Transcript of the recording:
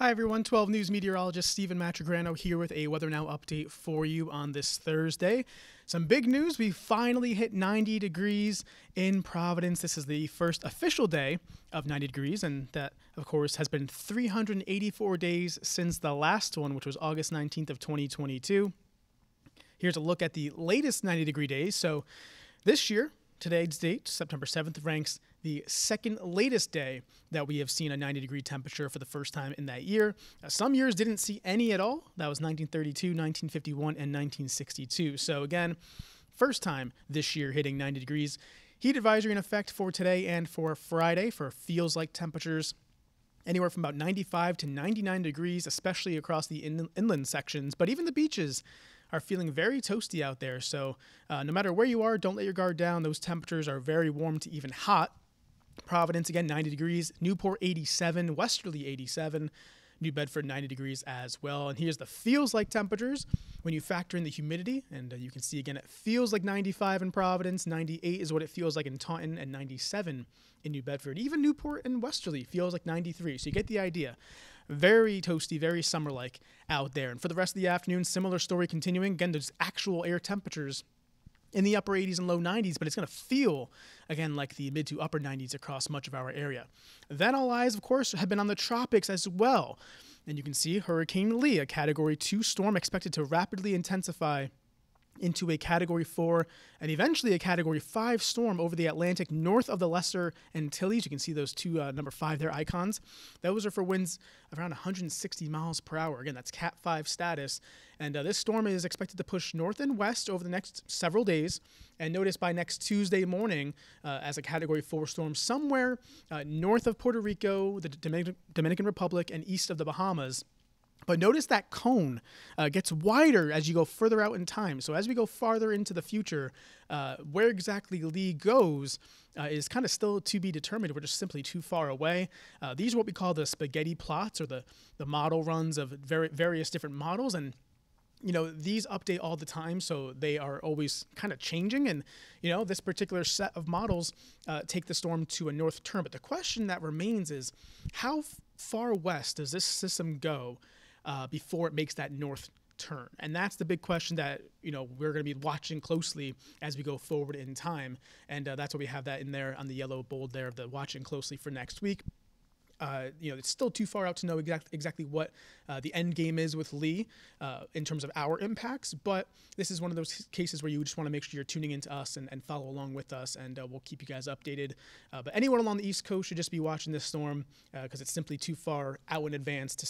Hi, everyone. 12 News meteorologist Stephen Matrigrano here with a Weather Now update for you on this Thursday. Some big news. We finally hit 90 degrees in Providence. This is the first official day of 90 degrees, and that, of course, has been 384 days since the last one, which was August 19th of 2022. Here's a look at the latest 90 degree days. So this year, today's date, September 7th, ranks the second latest day that we have seen a 90 degree temperature for the first time in that year. Uh, some years didn't see any at all. That was 1932, 1951, and 1962. So, again, first time this year hitting 90 degrees. Heat advisory in effect for today and for Friday for feels like temperatures anywhere from about 95 to 99 degrees, especially across the in- inland sections, but even the beaches are feeling very toasty out there. So, uh, no matter where you are, don't let your guard down. Those temperatures are very warm to even hot. Providence again 90 degrees, Newport 87, Westerly 87, New Bedford 90 degrees as well. And here's the feels like temperatures when you factor in the humidity. And uh, you can see again, it feels like 95 in Providence, 98 is what it feels like in Taunton, and 97 in New Bedford. Even Newport and Westerly feels like 93. So you get the idea. Very toasty, very summer like out there. And for the rest of the afternoon, similar story continuing. Again, there's actual air temperatures in the upper 80s and low 90s, but it's going to feel, again, like the mid to upper 90s across much of our area. Then all eyes, of course, have been on the tropics as well. And you can see Hurricane Lee, a Category 2 storm expected to rapidly intensify into a Category 4 and eventually a Category 5 storm over the Atlantic north of the Lesser Antilles. You can see those two uh, number 5 there icons. Those are for winds around 160 miles per hour. Again, that's Cat 5 status. And uh, this storm is expected to push north and west over the next several days. And notice by next Tuesday morning uh, as a Category 4 storm somewhere uh, north of Puerto Rico, the Dominican, Dominican Republic, and east of the Bahamas. But notice that cone uh, gets wider as you go further out in time. So as we go farther into the future, uh, where exactly Lee goes uh, is kind of still to be determined. We're just simply too far away. Uh, these are what we call the spaghetti plots or the, the model runs of very, various different models. And you know these update all the time so they are always kind of changing and you know this particular set of models uh, take the storm to a north turn but the question that remains is how f- far west does this system go uh, before it makes that north turn? And that's the big question that you know we're going to be watching closely as we go forward in time. And uh, that's why we have that in there on the yellow bold there of the watching closely for next week. Uh, you know, it's still too far out to know exact, exactly what uh, the end game is with Lee uh, in terms of our impacts. But this is one of those cases where you just want to make sure you're tuning into us and, and follow along with us, and uh, we'll keep you guys updated. Uh, but anyone along the East Coast should just be watching this storm because it's simply too far out in advance to